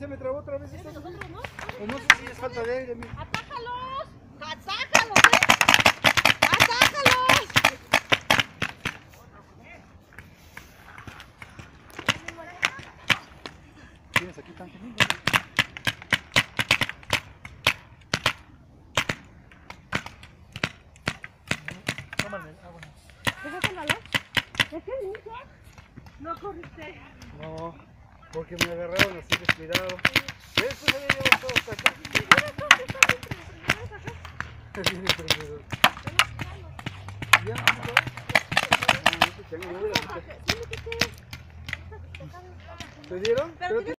se me trabó otra vez. esta. Nosotros no. O no sé si es falta de aire. mira. ¡Atájalos! ¡Atájalos, eh! ¡Atájalos! Tienes aquí tanto. Tómale, ah, bueno. ¿Dejaste la luz? ¿Es que dice? No corriste. No, porque me agarraron así descuidado. ¿Ves? Pues había todo hasta acá. Ya, te tengo, no, mira, ¿Te dieron?